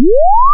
Woo!